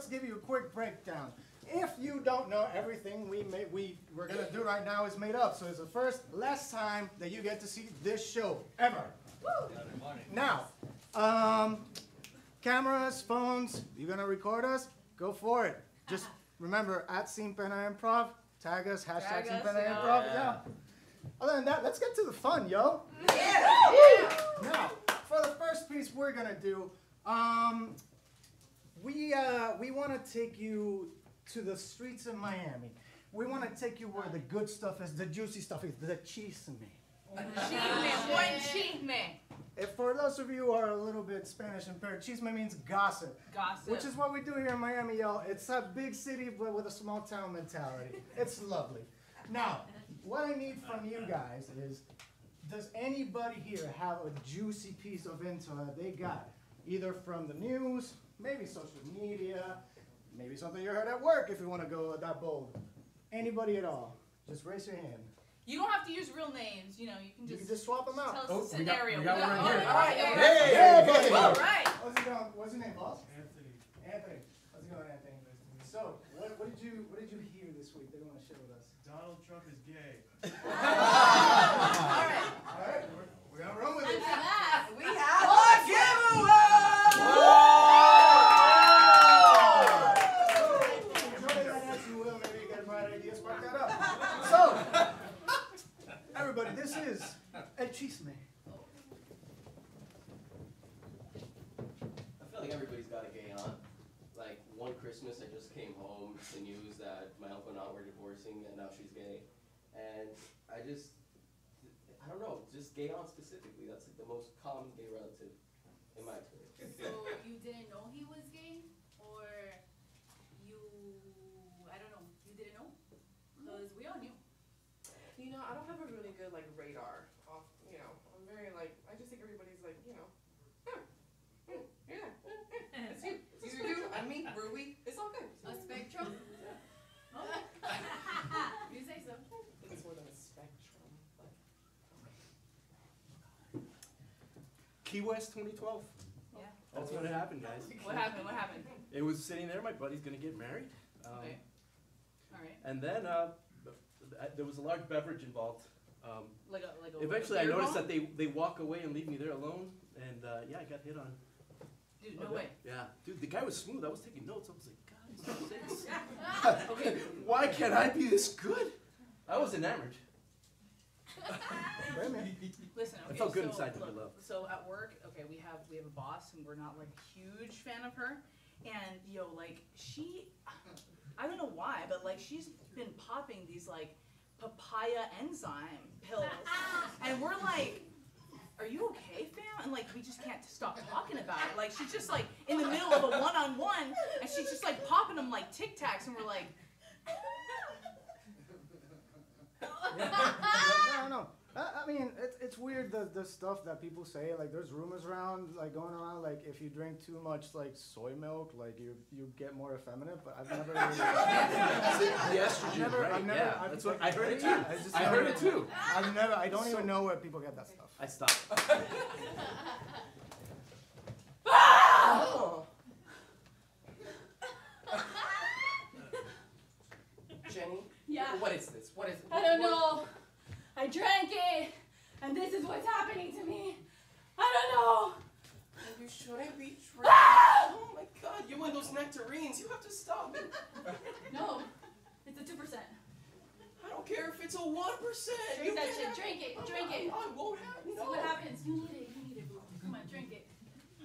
let's give you a quick breakdown. If you don't know, everything we made, we we're gonna do right now is made up. So it's the first, last time that you get to see this show ever. Now, um, cameras, phones, you gonna record us? Go for it. Just remember at Scene Pena Improv, tag us, hashtag Tag Scene Pena yeah. Improv. Yeah. Other than that, let's get to the fun, yo. Yeah. Now, for the first piece we're gonna do, um, we uh, we want to take you to the streets of Miami. We want to take you where the good stuff is, the juicy stuff is, the chisme. Chisme, buen chisme. If for those of you who are a little bit Spanish impaired, chisme means gossip, Gossip. which is what we do here in Miami, y'all. It's a big city but with a small town mentality. It's lovely. Now, what I need from you guys is, does anybody here have a juicy piece of intel that they got, either from the news, maybe social media, maybe something you heard at work if you want to go that bold. Anybody at all? Just raise your hand. You don't have to use real names. You know, you can You just, can just swap them out. tell out. us Oh, a we got- scenario. we got one right oh, here. All right, yeah, yeah. Hey, Hey, buddy. hey. All right. What's it going? What's your name, boss? Anthony. Anthony. How's it going, Anthony? So, what, what did you what did you hear this week that you want to share with us? Donald Trump is gay. All right. All right, we're, we're gonna run with it. We have Enjoy that as you will. Maybe you get a bright idea. Spark that up. So, everybody, this is El Chisme. I feel like everybody's got a gay aunt. Like one Christmas, I just came home to news that my uncle and aunt were divorcing, and now she's gay. And I just, I don't know, just gay aunt specifically. That's like the most common gay relative in my experience. So you didn't know he was gay, or you? I don't know. You didn't know, hmm. cause we all knew. You know, I don't have a really good like radar off. You know, I'm very like I just think everybody's like you know, "Hmm, hmm, yeah, hmm, hmm, it's you, it's you, you, I'm me, Ruby. It's all good. A spectrum. you say so. It's more than a spectrum. But Key West 2012. Yeah. That's what happened, guys. What happened? What happened? It was sitting there. My buddy's gonna get married, um, Okay. All right. and then uh, there was a large beverage involved. Um, Like a like a. eventually, I noticed bong? that they they walk away and leave me there alone, and uh, yeah, I got hit on. Dude, Oh, no yeah. way. Yeah, dude, the guy was smooth. I was taking notes. I was like, God. Okay. why can't I be this good? I was enamored. Wait a minute. Listen, I okay, felt good so, inside to be look, loved. So at work, okay, we have we have a boss and we're not like a huge fan of her. And yo, like she I don't know why, but like she's been popping these like papaya enzyme pills. and we're like are you okay, fam? And like we just can't stop talking about it. Like she's just like in the middle of a one-on-one, and she's just like popping them like Tic Tacs, and we're like, I don't know. I, I mean, it's, it's weird the, the stuff that people say. Like, there's rumors around, like going around, like if you drink too much like soy milk, like you you get more effeminate. But I've never really. The estrogen, never- right? I've never- yeah, I've- that's what I heard it too. Yeah, I just I never- heard it too. I've never. I don't So- even know where people get that stuff. I stopped. oh, Jenny, Yeah. what is this? What is? I don't know. I drank it, and this is what's happening to me. I don't know. You shouldn't be drinking. Ah! Oh my God! You and those nectarines. You have to stop it. No, it's a two percent. I don't care if it's a one percent. Drink that shit. Drink it. Drink it. I won't have. See No. what happens. You need it. You need it, boo. Come on, drink it.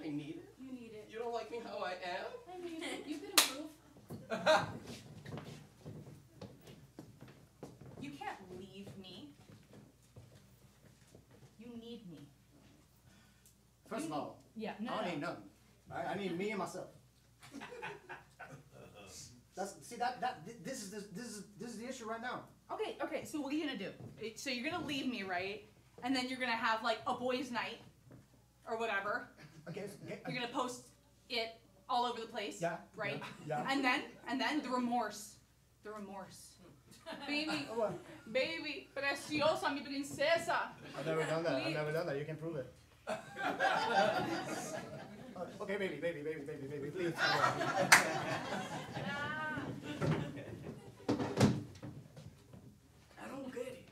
I need it. You need it. You don't like me how I am. I need it. You could improve. you can't leave me. You need me. First of all, Yeah, no, I don't no. need none. Right? I need me and myself. That's see that that this is this, this is this is the issue right now. Okay, okay, so what are you gonna do? So you're gonna leave me, right? And then you're gonna have like a boys' night or whatever. Okay, okay, You're gonna post it all over the place. Yeah, Right? yeah, yeah. And then and then the remorse. The remorse. Baby, Oh, well, baby, preciosa, mi princesa. I've never done that. I've never done that. You can prove it. Uh, okay, baby, baby, baby, baby, baby, please. I don't get it.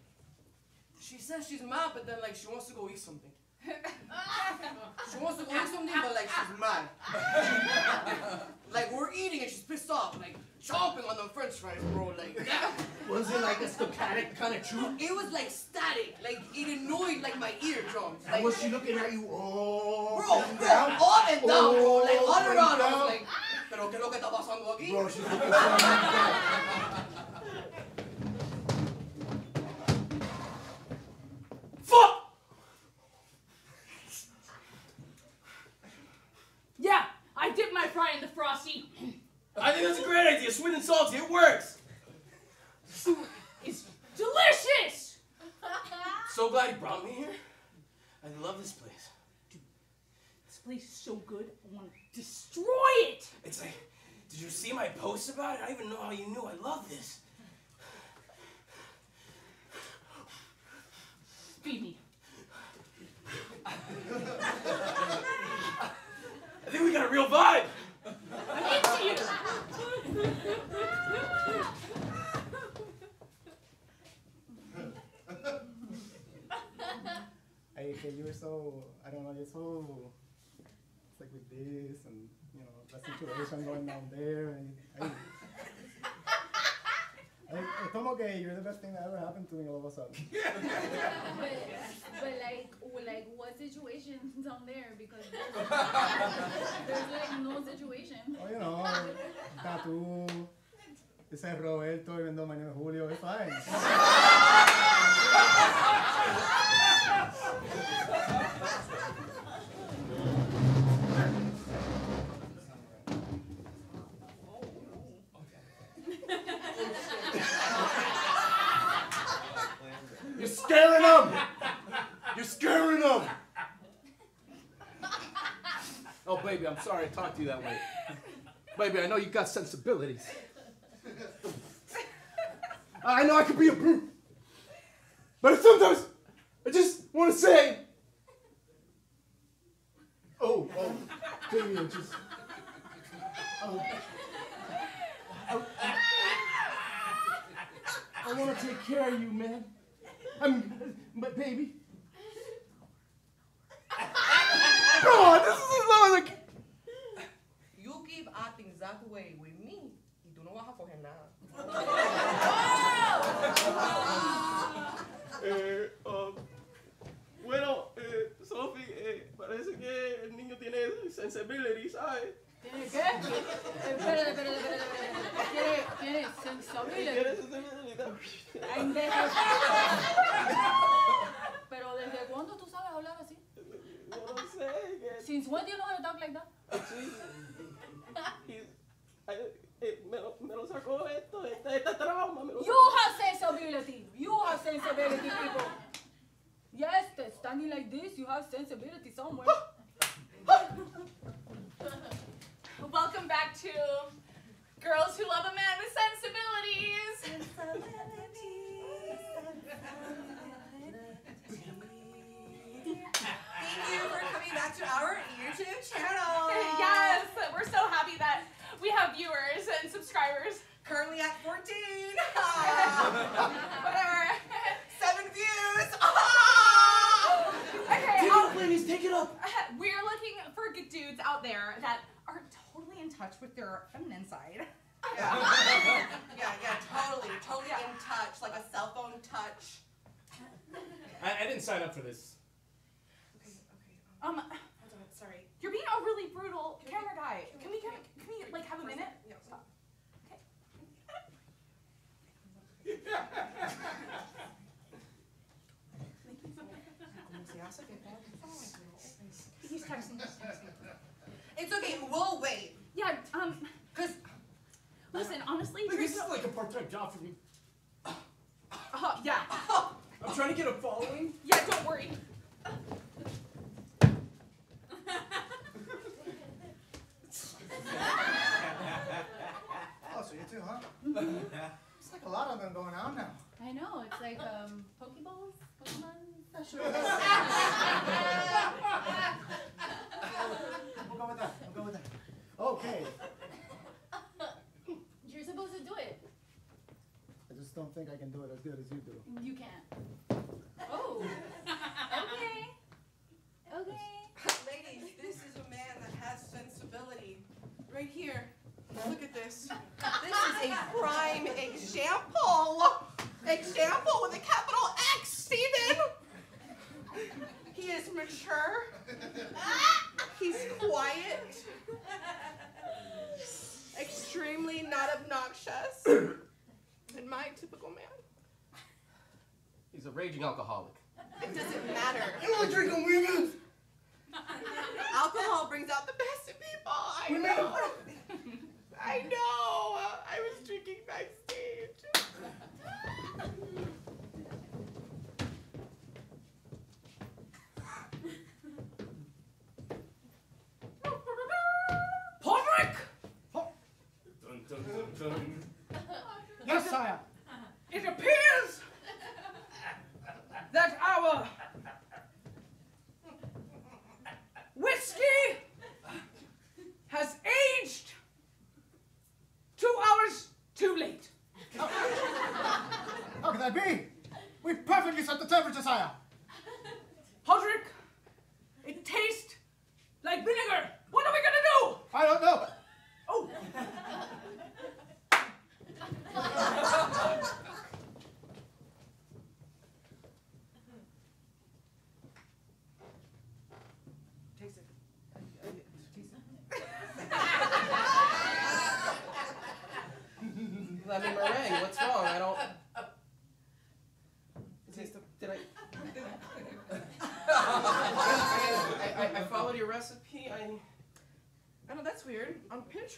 She says she's mad, but then like she wants to go eat something. she wants to go eat something, but like she's mad. like we're eating and she's pissed off, like chomping on the French fries, bro. Like Was it like a static kind of truth? it was like static, like it annoyed like my eardrums. And Like, was she looking at you all bro, and bro, down? up and down, bro, like all and around. I was like, ah, pero qué es lo que está pasando aquí? Bro, she's looking so mad. Fuck! Yeah, I dipped my fry in the frosty. I think that's a great idea. Sweet and salty, it works. It's delicious. So glad you brought me here. I love this place. This place is so good. I want to destroy it. It's like, did you see my post about it? I don't even know how you knew I love this. Feed me. I think we got a real vibe. I'm you. Hey, okay, you were so I don't know, you're so it's like with this and you know the situation going down there and I, I, it's como que you're the best thing that ever happened to me all of a sudden. But, but like, like what situation down there? Because there's, there's like no situation. Oh, you know, tú, ese es Roberto y vendo mañana Julio, it's fine. Scaring them. You're scaring them. Oh, baby, I'm sorry I talked to you that way. Baby, I know you got sensibilities. I know I could be a brute. But sometimes I just want to say. Oh, oh, baby, I just. Oh, I, I, I want to take care of you, man. I'm, but baby. Come on, this is as low as I can. You keep acting that way with me, y tú no vas a coger nada. Eh, um, bueno, eh, Sophie, eh, parece que el niño tiene sensibility, ¿sabes? ¿Tiene qué? Espérate, espérate, espérate, espérate. ¿Tiene, tiene sensibilidad? Tiene sensibilidad. Desde- Pero ¿desde cuándo tú sabes hablar así? No sé, Since when do you know how to talk like that? sí. Y- ay, eh, me, lo, me lo sacó esto, este, este trauma, me lo You have sensibility. You have sensibility, people. Yes, standing like this, you have sensibility somewhere. Welcome back to Girls Who Love a Man with Sensibilities. Thank you for coming back to our YouTube channel. yes, we're so happy that we have viewers and subscribers. Currently at 14. Whatever. Seven views. okay, Take it up, ladies, take it up. we're looking for good dudes out there that are totally in touch with their feminine side. Yeah. yeah, yeah, totally, totally in touch, like a cell phone touch. I, I didn't sign up for this. Okay, okay. Um, Hold on, sorry. you're being a really brutal camera guy. Can we, can we, can we like have a minute? Yeah, stop. ¿Cómo se hace que tal? He's texting. He's texting. It's okay, we'll wait. Yeah. Um. Cause Listen. Honestly, Look, this Teresa. is like a part-time job for me. Uh, yeah. I'm trying to get a following. Yeah. Don't worry. Oh, so you too, huh? It's like a lot of them going on now. I know, it's like um Pokeballs, Pokemon. We'll go with that. We'll go with that. Okay. You're supposed to do it. I just don't think I can do it as good as you do. You can't. Oh. Okay. Okay.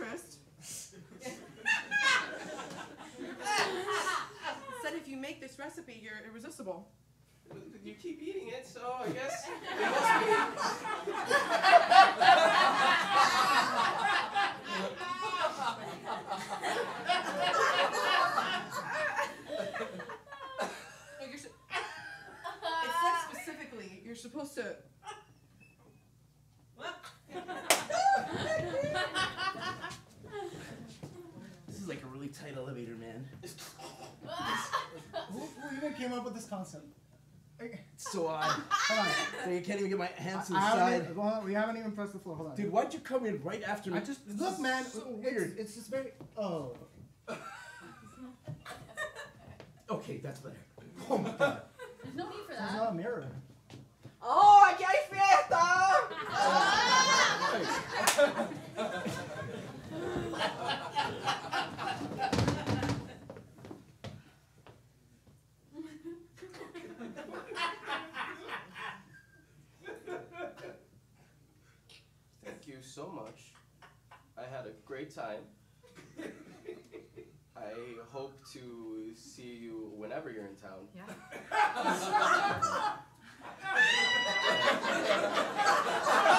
On Pinterest. said if you make this recipe, you're irresistible. You keep eating it, so I guess it must be. No, you're. Su- it said specifically you're supposed to. This is like a really tight elevator, man. Who, who even came up with this concept? Hey, It's so odd. Hold on. So you can't even get my hands to the I haven't side. even, hold on, we haven't even pressed the floor. Hold on. Dude, why'd you come in right after me? I just look, man. So it's, weird. It's just very. Oh. Okay, that's better. Oh my god. There's no need for There's that. not a mirror. Oh, aquí hay fiesta! So much. I had a great time. I hope to see you whenever you're in town. Yeah. Yeah!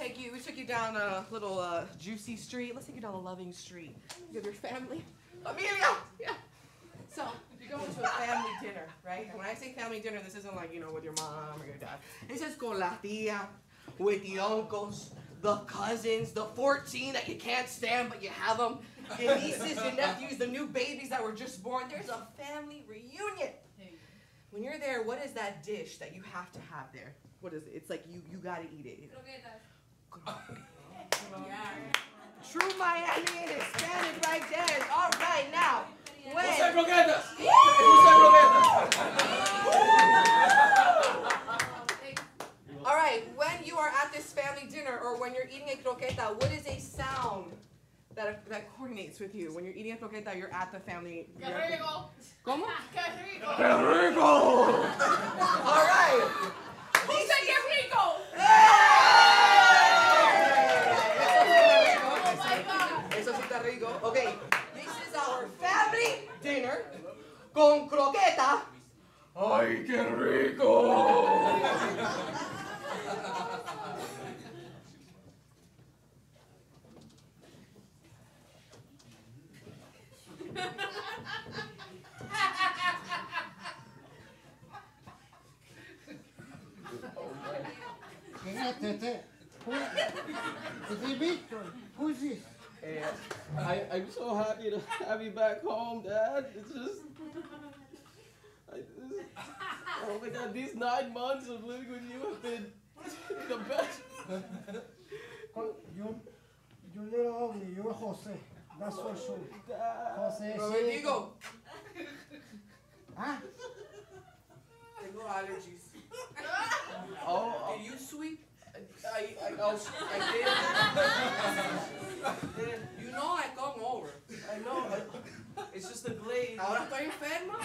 take you. We took you down a little uh, juicy street. Let's take you down a loving street. You have your family, Amelia. Yeah. So you're going to a family dinner, right? And when I say family dinner, this isn't like you know with your mom or your dad. This is con la tía, with the uncles, the cousins, the 14 that you can't stand but you have them, your nieces, your nephews, the new babies that were just born. There's a family reunion. When you're you're there, what is that dish that you have to have there? What is it? It's like you you gotta eat it. True Miami is standing right there. All right now. When, ¡José Croquetas! ¡José Croquetas! all right, when you are at this family dinner or when you're eating a croqueta, what is a sound that, that coordinates with you? When you're eating a croqueta, you're at the family. you're at the- ¿Cómo? ¡Qué rico! All right. Eso sí está rico. Okay, this is our family dinner con croqueta. ¡Ay, qué rico! Tete, who, is it Victor? Who's this? Eh, I, I'm so happy to have you back home, Dad. It's just. I, this, oh my god, these nine months of living with you have been the best. You, you little ugly, you're Jose. That's for sure. Dad. Jose, Rodrigo, Huh? Ah. I tengo allergies. Oh, oh, Did you sweep? I, I, I, was, I did. Did- You know I come over. I know. It's just the glaze. Ahora estoy enferma.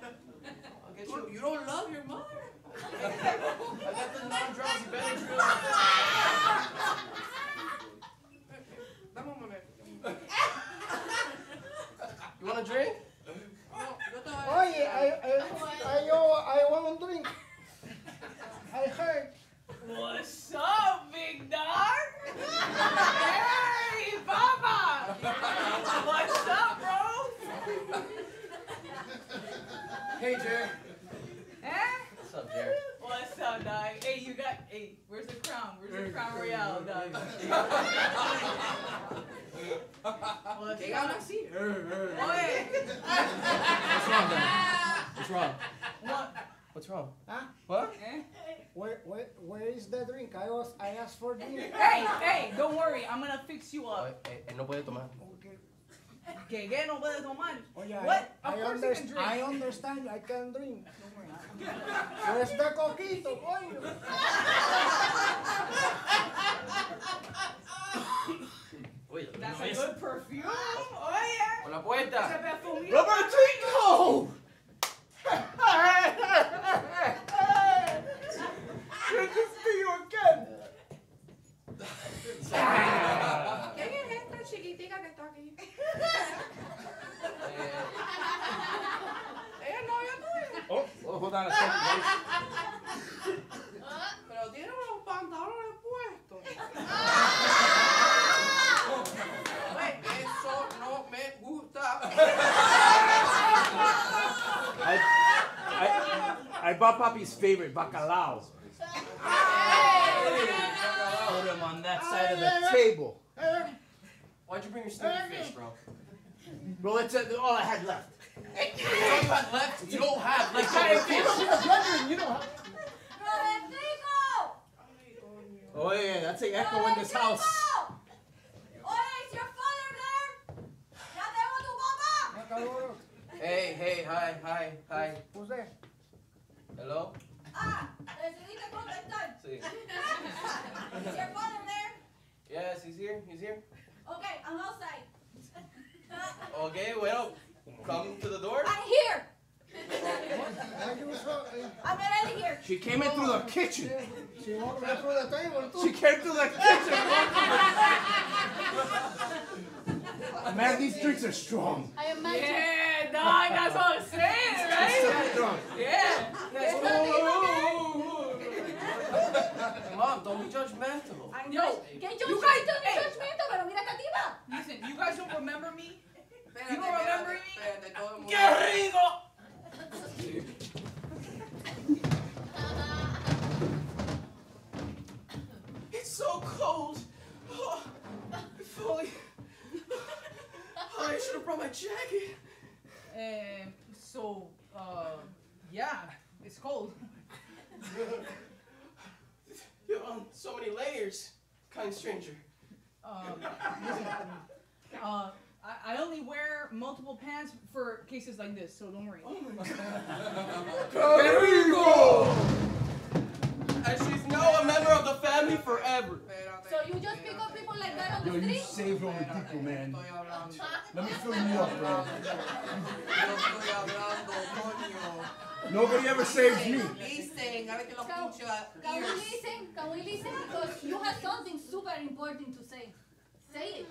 I'll get You, you. you don't love your mother. I got the non-drowsy Benadryl. Dame un momento. You want a drink? No, yo te Oye, I, I, I, yo, I want to drink. I heard. What's up, big dog? hey, Papa! What's up, bro? Hey, Jerry. Eh? What's up, Jerry? What's up, dog? Hey, you got. Hey, where's the crown? Where's the crown royale, dog? What's Que up? gana así. Oye, What's wrong, Dad? What's wrong? what? What's wrong? Huh? What? Eh? Where, where, where is the drink? I was, I asked for drink. Hey, hey, don't worry, I'm gonna fix you up. Eh, eh, no puede tomar. Okay. Que que no puede tomar. Oye, I- What? I, Of course you underst- can drink. I understand. I can drink. Don't worry, Where's the coquito, coño? Oye, That's a good perfume. Oh yeah. Con la Ese puerta. perfumito. Robertico! Good to see you again. ¿Quién es esta chiquitica que está aquí? Eh, Ella es novia tuya. oh, oh, hold on a second. Pero tiene unos pantalones puestos. Ay, Eso no me gusta. I, I, I bought Papi's favorite, bacalao. Put him on that side of the table. Why'd you bring your stinky fish, bro? Bro, that's uh, all I had left. All You don't have left. You don't have Like, leftover I- fish. You know how. Oh yeah, that's an echo in this house. Hey, hey, hi, hi, hi. Who's there? Hello? Ah, necesita contactar. Sí. Is your father there? Yes, he's here. He's here. Okay, I'm outside. Okay, well, come to the door. I'm here. Why you so, I'm already here. She came in through the kitchen. She walked right through the table too. She came through the kitchen. Man, these drinks are strong. I am magic. Yeah, dog, that's what I'm saying, right? Strong. Yeah. Mom, don't be judgmental. I'm Yo, magic. Que yo you soy guys- tan hey. judgmental, pero mira esta tipa. Listen, you guys don't remember me? Espérate, You don't remember espérate, me? espérate, todo el mundo. ¡Qué rico! It's so cold. Oh, if only I should have brought my jacket. Uh, so, uh, yeah, it's cold. You're on so many layers, kind stranger. Um, listen, uh, I, I only wear multiple pants for cases like this, so don't worry. And she's now a member of the family forever. So you just pick up people like that on Yo, the you saved all the people, man. Let me fill you up, bro. Yo estoy hablando, coño. Nobody ever saves me. Listen, Can, can we listen? Can we listen? Because you have something super important to say. Say it.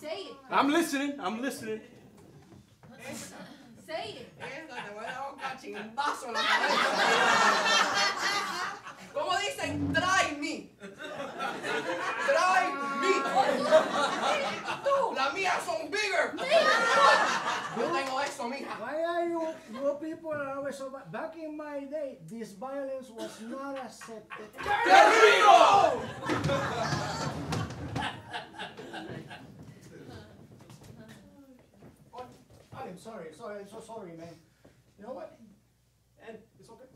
Say it. I'm listening. I'm listening. Say it. Esa, te voy a dar un cachimbazo en la cabeza. ¿Cómo dicen? Try me. Try me. Tú. Las mías son bigger. Yo tengo eso, mija. Why are you, you people are always so ba- Back in my day, this violence was not accepted. Oh, I am sorry, sorry, I'm so sorry, man. You know what? And it's okay.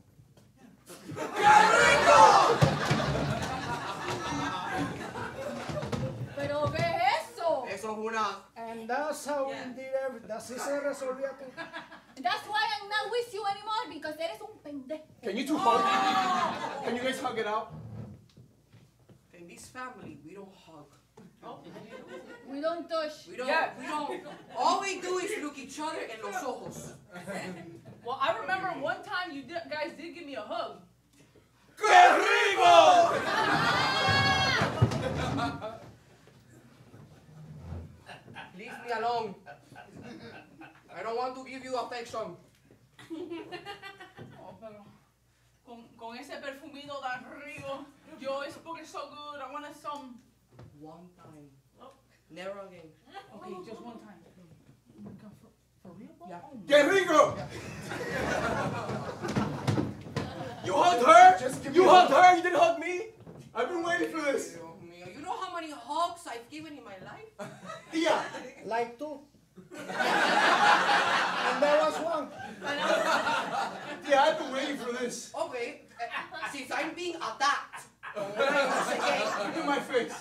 ¿Pero qué es eso? Eso es una. And that's how we did everything. Así se resolvía todo. That's why I'm not with you anymore because eres un pendejo. Can you two hug? Can you guys hug it out? In this family, we don't hug. We don't touch. We don't. Yeah. We don't. All we do is look each other in los ojos. Well, I remember one time you did, guys did give me a hug. Leave me alone. I don't want to give you affection. Oh, pero con, con ese perfumito tan rico, yo it's looking so good. I wanted some. One time. Never again. Okay, just one time. Oh my God, for, for real? Yeah. Oh my- Que rico! You hugged her? Just give You hugged her? You didn't hug me? I've been waiting for this. You know how many hugs I've given in my life? Tia. Like two. and there was one. Yeah, I've been waiting for this. Okay. uh, since I'm being attacked. Again. Look at my face.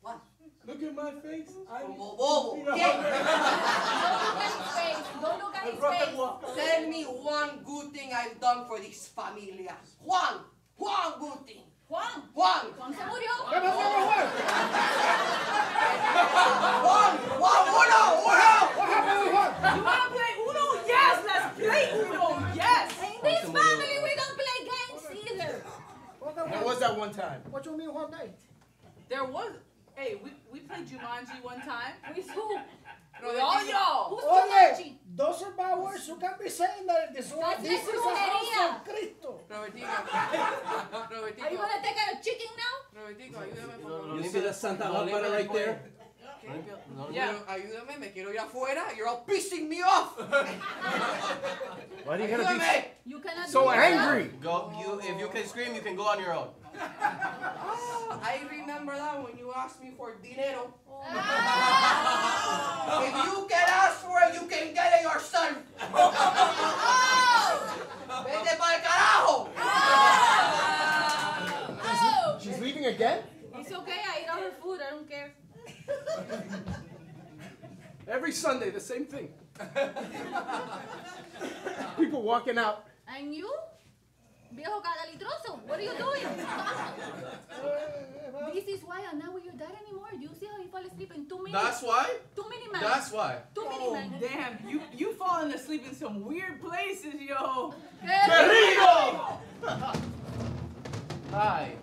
What? Look at my face. I Como bobo. You know, ¿Qué? Don't look at his face. Don't look at his Rock face. and walk. Tell me one good thing I've done for this familia. Juan. Juan good thing. Juan. Juan. Juan se murió. What? Juan. Juan. Uno. Uno. What happened with what? You wanna play Uno? Yes, let's play Uno. Yes. In this family, we don't play games either. What, There was that one time. what you mean one day? There was. Hey, we, we played Jumanji one time. With who? With all y'all. Who's Oye, Jumanji? those are my words. You can't be saying that this, one, That's this like is a house brujería. of Cristo. Robertico. Are you Robertico. gonna take out a chicken now? Robertico, ayúdame por favor. You see that Santa Barbara right there? Yeah. Quiero- Ayúdame, me quiero ir afuera. You're all pissing me off. Why do you gotta Ayúdame. You cannot be so do that. angry? Go, you. If you can scream, you can go on your own. Ah, I remember that when you asked me for dinero. Ah. If you can ask for it, you can get it yourself. Vete pa'l carajo. Oh. She's leaving again? It's okay, I eat all her food, I don't care. Every Sunday, the same thing. People walking out. And you? Viejo cadalitroso, what are you doing? this is why I'm not with your dad anymore. Do you see how he fell asleep in two minutes? That's why. two minutes, man. That's why. two Oh, minutes, man. damn. You you falling asleep in some weird places, yo. Hi.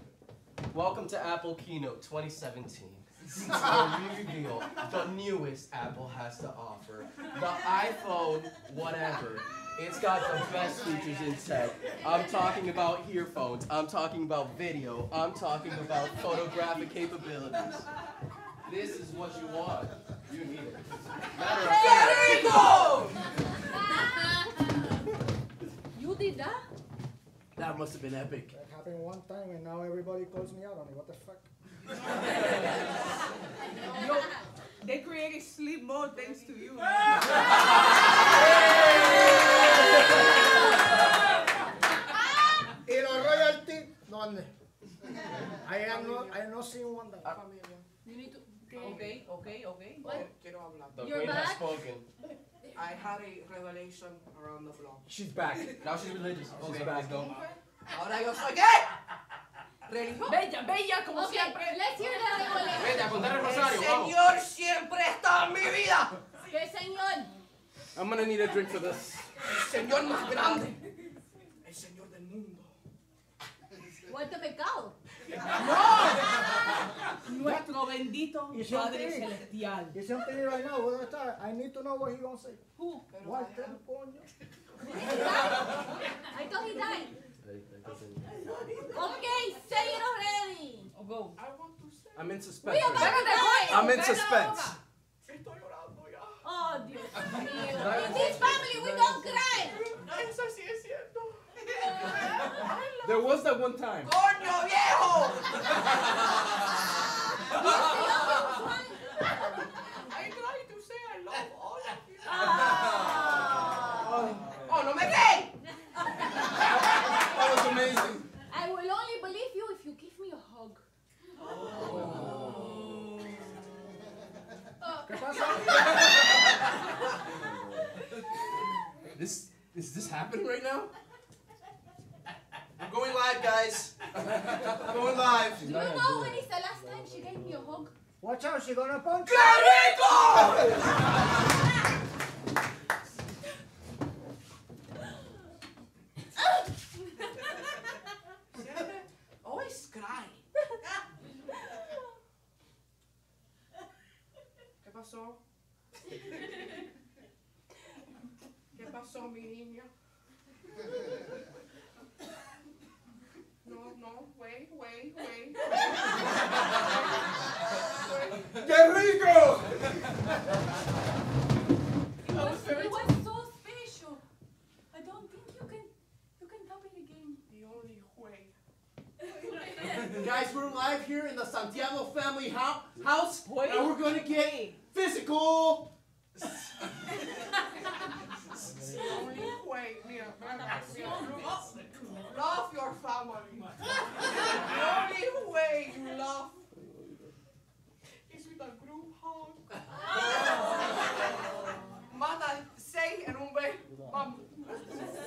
Welcome to Apple Keynote 2017. Where reveal the newest Apple has to offer. The iPhone, whatever. It's got the best features in tech. I'm talking about earphones. I'm talking about video. I'm talking about photographic capabilities. This is what you want. You need it. Matter of fact, you did that? That must have been epic. That happened one time and now everybody calls me out on it. What the fuck? Yo, They created sleep mode thanks to you. Y los royalty, ¿dónde? I am not, I am not seeing one day. Ah. Familia. You need to. Okay, okay, okay. Quiero- oh, Quiero hablar. The You're queen has back? spoken. I had a revelation around the block. She's back. Now she's religious. She's Okay, back. let's go. Ahora yo soy qué? Religioso. Bella, bella, como Okay, siempre. let's hear the revelation. Vete a contar el El rosario, vamos. Señor siempre está en mi vida. ¿Qué señor? I'm gonna need a drink for this. El Señor más grande. El Señor del mundo. What the pecado? Nuestro bendito Y Padre Celestial. Y siempre right now, where está? I need to know what he gonna say. Who? Pero Walter, coño. I thought he died. Okay, say it already. Oh, go. I want to say. I'm in We suspense. about right to die. I'm in suspense. boca. Estoy llorando ya. Oh, Dios mío. In this family, we don't cry. Eso sí es cierto. There was that one time. ¡Coño viejo! I try to say I love all of you. Ah. ¡Oh, no me creen! That was amazing. I will only believe you if you give me a hug. ¿Qué pasa? This is this happening right now? I'm going live, guys. I'm going live. Do you know when is the last time she gave me a hug? Watch out, she gonna punch ¡Qué you. rico! Always cry. ¿Qué pasó? ¿Qué pasó, mi niña? No, no, wait, wait, wait. ¡Qué rico! It was, it was so special. I don't think you can you can top it again. The only way. Guys, we're live here in the Santiago family hou- house, Wait. and we're gonna get physical. The only way. Mira, mira, mira. Love your family. The only way you love is with a group hug. Mata seis en un beso. Vamos.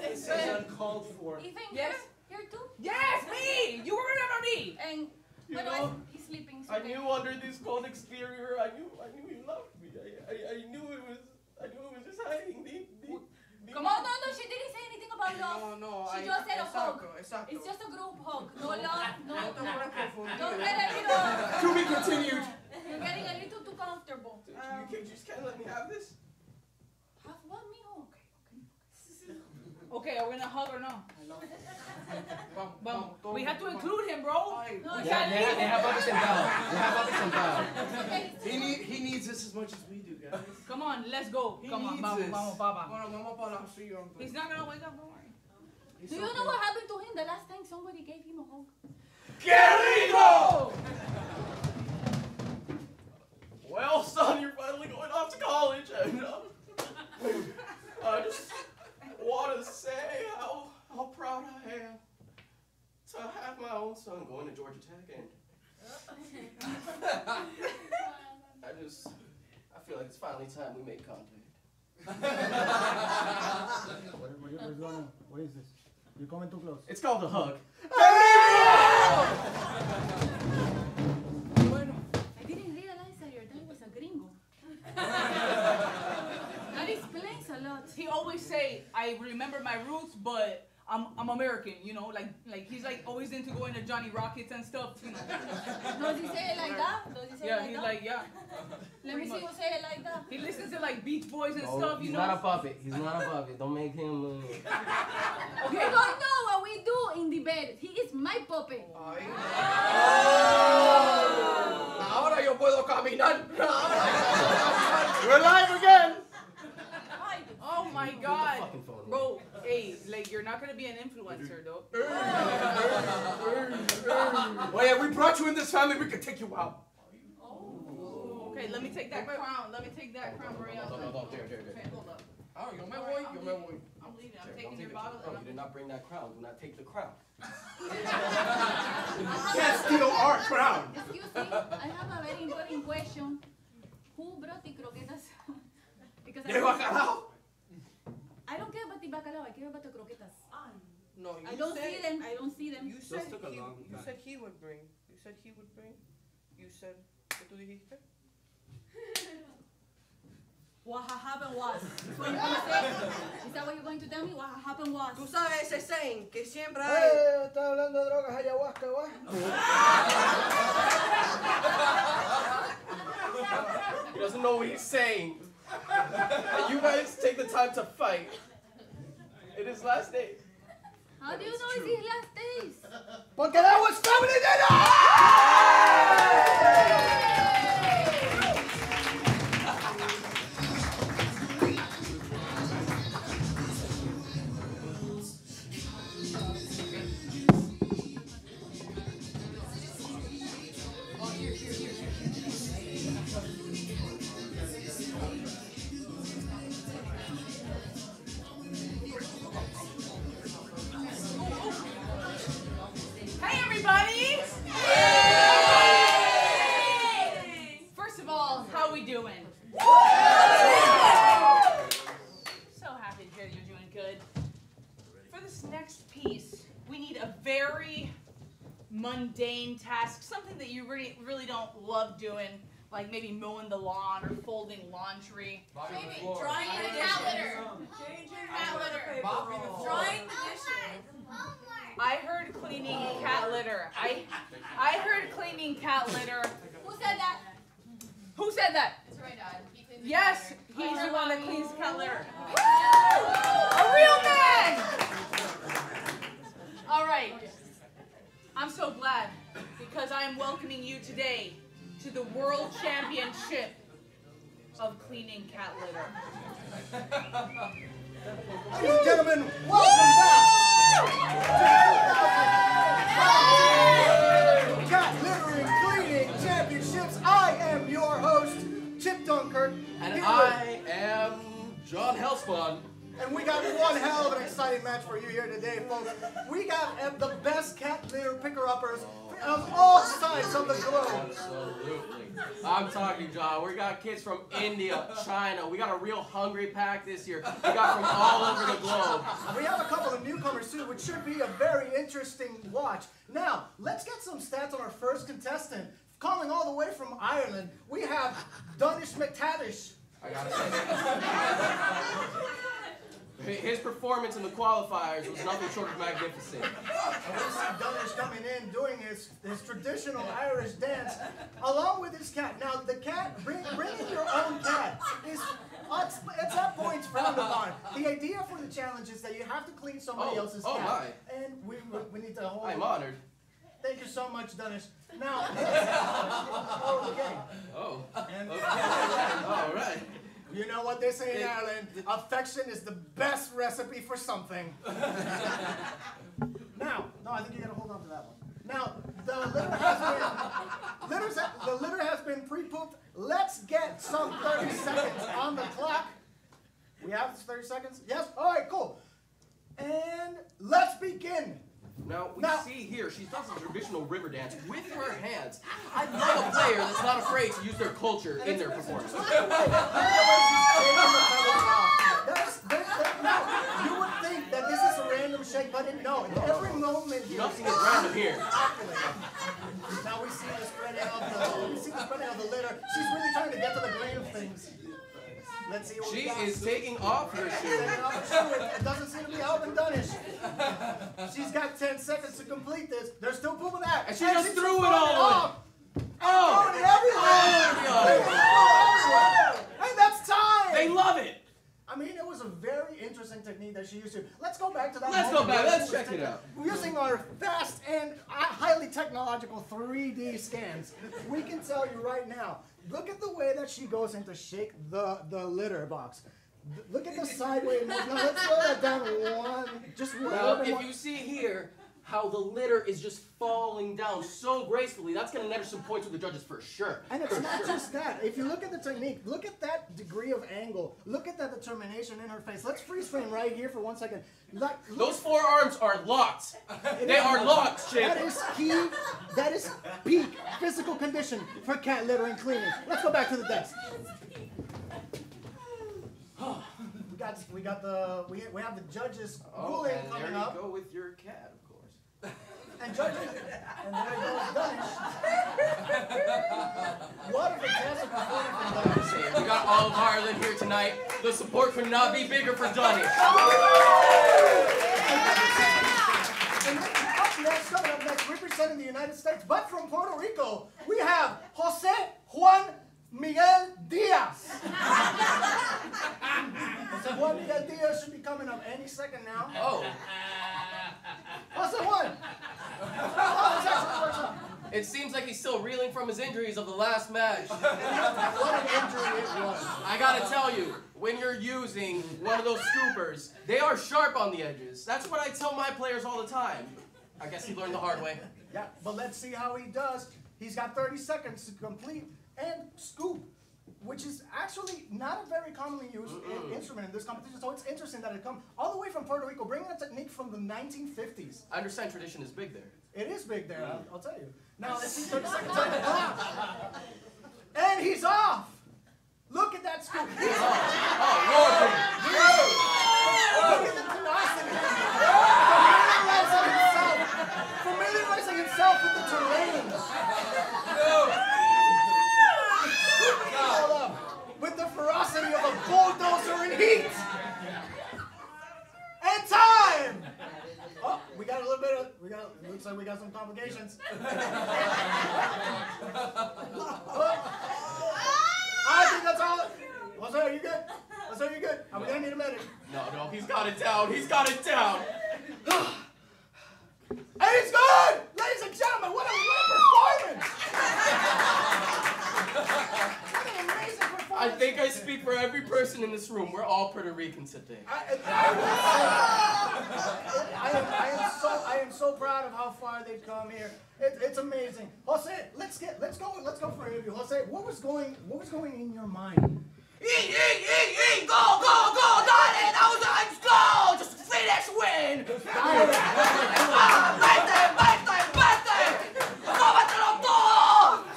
This is uncalled for. Even Yes. here, here too. Yes, me! You remember me! And You but know, he's sleeping. So I knew under this cold exterior, I knew, I knew he loved me. I, I, I knew it was, I knew it was just hiding deep, deep. deep Come on, no, no, she didn't say anything about love. No, no. She I- just said a hug. exacto, Exacto. It's just a group hug. No love, no. No te puedes confundir. Don't get a little. To be continued. You're getting a little too comfortable. You, can, you just can't let me have this? Have one, mijo. Okay, are we gonna hug or no? Vamos, Vamos. vamos, We have to vamos. include him, bro. Ay, No, Deja, deja, deja papi sentado. Deja papi sentado. He need he needs this as much as we do, guys. Come on, let's go. He Come on, needs vamos, this. vamos, papa. Bueno, vamos para la silla. He's not gonna wake up, don't worry. Do you know what happened to him the last time somebody gave him a hug? ¡Qué rico! Well, son, you're finally going off to college, and um, I just want to say how, how proud I am to have my own son going to Georgia and I just, I feel like it's finally time we make contact. What, what, what's going on? What is this? You're coming too close. It's called a hug. Bueno, I didn't realize that your dad was a gringo. that explains a lot. He always say, I remember my roots, but I'm I'm American, you know, like like he's like always into going to Johnny Rockets and stuff, you know. Does he say it like that? Does he say it Yeah, like he's that? like yeah. Let me see pretty you say it like that. He listens to like Beach Boys and Oh, stuff, he's you know. He's not a know. puppet. He's not a puppet. Don't make him. Uh... You don't know what we do in the bed. He is my puppet. Ay. Ahora yo puedo caminar. We're live again. Oh my God, fucking phone away. bro. Hey, like you're not gonna be an influencer though. Oh yeah, we brought you in this family. We could take you out. Oh, Okay, let me take that crown. Let me take that crown, Maria. No, no, no, there, there, there. Okay, hold up. Oh, yo me Alright, voy, I'm yo me leaving. I'm leaving. I'm taking don't your bottle No, and you did not bring that crown. Do not take the crown. Can't steal our crown. Excuse me, I have a very important question. Who brought the croquetas? because I De don't, bacalao. I don't care about the bacalao, ah, I care about the croquetas. No, you I don't said, see them, I don't see them. You said took a he, long you said he would bring. You said he would bring. You said, ¿qué tú dijiste? What happened was. That's you're say? Is that what you're going to tell me? What happened was. Tú sabes ese saying que siempre hay. Hey, está hablando de drogas ayahuasca, ¿va? He doesn't know what he's saying. And you guys take the time to fight. It is last day. How do you know it's his last days? Porque that was family dinner! Don't love doing, like maybe mowing the lawn or folding laundry. Maybe Drying the cat litter. Changing cat litter. Drying the dishes. I heard cleaning cat litter. I, I heard cleaning cat litter. Who said that? Who said that? It's right, Dad. He cleans Yes, he's the one that cleans cat litter. A real man! All right. I'm so glad because I am welcoming you today to the World Championship of Cleaning Cat Litter. Ladies and gentlemen, welcome back! Cat Littering Cleaning Championships. I am your host, Chip Dunkirk. And I am John Hellspawn. And we got one hell of an exciting match for you here today, folks. We got the best cat litter picker-uppers of all sides of the globe. Absolutely. I'm talking, John. We got kids from India, China. We got a real hungry pack this year. We got from all over the globe. We have a couple of newcomers too, which should be a very interesting watch. Now, let's get some stats on our first contestant. Calling all the way from Ireland, we have Dunish McTavish. I gotta say. His performance in the qualifiers was nothing short of magnificent. And we see Dunish coming in doing his, his traditional Irish dance along with his cat. Now, the cat, bring, bringing your own cat is, it's, it's at points frowned upon. The idea for the challenge is that you have to clean somebody Oh, else's oh cat. And we, we, we need to hold I'm honored. Thank you so much, Dunish. Now, okay. Oh. And Okay. All right. You know what they say in Ireland? Affection is the best recipe for something. now, no, I think you gotta hold on to that one. Now, the litter has been, litters, the litter has been pre-pooped. Let's get some 30 seconds on the clock. We have 30 seconds? Yes? All right, cool. And let's begin. Now we Now- see here she does a traditional river dance with her hands. I love a player that's not afraid to use their culture in their performance. Look at the way- look at the way she's shaking the feathers off. That's, that, that, no, you would think that this is a random shake, but it, no, every moment here. Nothing is random here. Now we see the spreading of the, we see the spreading of the litter. She's really trying to get to the grain of things. Let's see what She is taking off her shoe. It, doesn't seem to be helping Dunish. She's got 10 seconds to complete this. There's still pooping out. And she just she's threw it all away. off. Oh! Throwing it everywhere. Oh, Hey, that's time! They love it. I mean, it was a very interesting technique that she used to. Let's go back to that. Let's go back. Let's check it out. Using our fast and uh, highly technological 3D scans, we can tell you right now. Look at the way that she goes in to shake the the litter box. Look at the sideways. Now let's slow that down one, just one bit if more. you see here how the litter is just falling down so gracefully. That's gonna net her some points with the judges for sure. And it's For not sure. just that. If you look at the technique, look at that degree of angle. Look at that determination in her face. Let's freeze frame right here for one second. Like, Those forearms are locked. it They are locked, Chip. That is key. That is peak physical condition for cat litter and cleaning. Let's go back to the desk. We got we got the we, we have the judges Oh, ruling and there coming you up. go with your cat, And judges, and there goes Dunish. what a fantastic performance from Dunish. We got all of Ireland here tonight. The support could not be bigger for Dunny. And coming up next, representing the United States, but from Puerto Rico, we have Jose Juan Miguel Diaz. Jose Juan Miguel Diaz should be coming up any second now. Oh, Jose Juan. It's actually works out. it seems like he's still reeling from his injuries of the last match. What an injury it was. I gotta tell you, when you're using one of those scoopers, they are sharp on the edges. That's what I tell my players all the time. I guess he learned the hard way. Yeah, but let's see how he does. He's got 30 seconds to complete and scoop, which is actually not a very commonly used uh, i- instrument in this competition. So it's interesting that it comes all the way from Puerto Rico, bringing a technique from the 1950s. I understand tradition is big there. It is big there, I'll, I'll tell you. Now let's see 30 seconds on the clock. And he's off. Look at that scoop. He's off. Oh, Look at the tenacity. Familiarizing himself. Familiarizing himself with the terrain. Hold up. With the ferocity of a bulldozer in heat. And time. Oh, we got a little bit of. We got. Looks like we got some complications. I think that's all. Jose, are you good? Jose, are you good? Are we gonna need a medic? No, no, he's got it down. He's got it down. And he's good! Ladies and gentlemen, what a, what a performance! what an amazing performance! I think I speak for every person in this room. We're all Puerto Rican today. I, I, I, am, I am so I am so proud of how far they've come here. It, it's amazing. Jose, let's get let's go let's go for an interview. Jose, what was going what was going in your mind? Eat, eat, eat, eat! Go, go, go, Donnie! Thousands, go! Just finish win! Todo!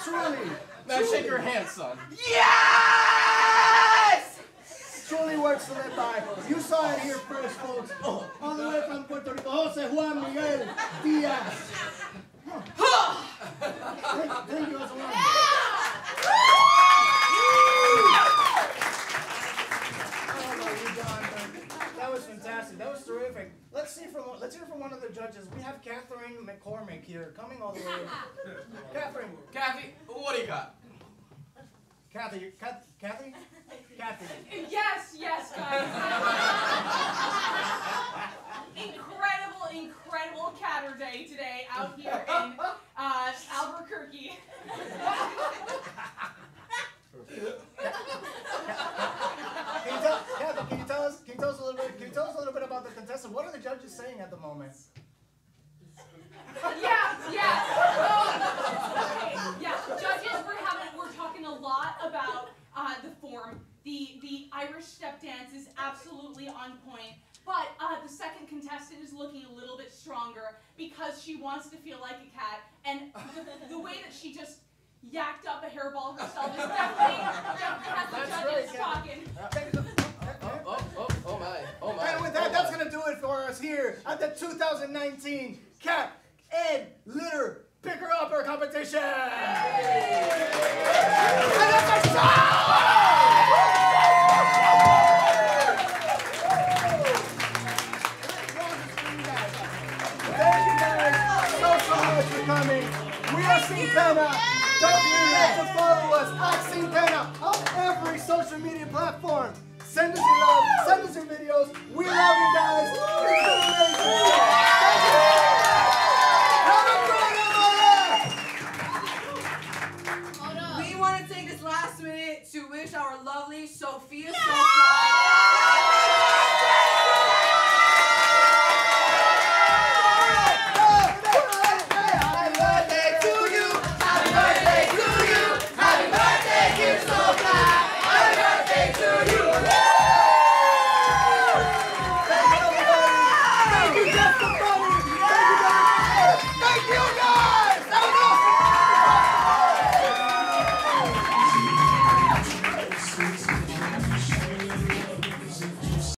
Truly, Now shake your hand, son. Yes! Truly works to live by. You saw it here first, folks. All the way from Puerto Rico, Jose Juan Miguel Diaz. Thank, thank you, Jose Juan. Oh, my God, man. That was fantastic. That was terrific. Let's see from let's hear from one of the judges. We have Catherine McCormick here, coming all the way. Catherine, Kathy, what do you got? Kathy, Kath, Kathy, Kathy. Yes, yes, guys. incredible, incredible catter day today out here in uh, Albuquerque. Can you tell, Kathy, can you tell us? Can you tell us a little bit? Can you tell us a little bit about the contestant? What are the judges saying at the moment? Yeah, yeah. Oh, okay. Yeah, judges, we're having, we're talking a lot about uh, the form. The the Irish step dance is absolutely on point. But uh, the second contestant is looking a little bit stronger because she wants to feel like a cat, and the, the way that she just yacked up a hairball herself is definitely, definitely has the That's judges right, talking. Thank you. Oh, oh, oh, oh my, oh my. And with that, that's gonna do it for us here at the 2019 Cat and Litter Picker Upper competition! Coming. We are Sing Don't forget to follow us at on every social media platform. Send us your love, send us your videos. We love you guys. wish our lovely Sophia yeah! Sophia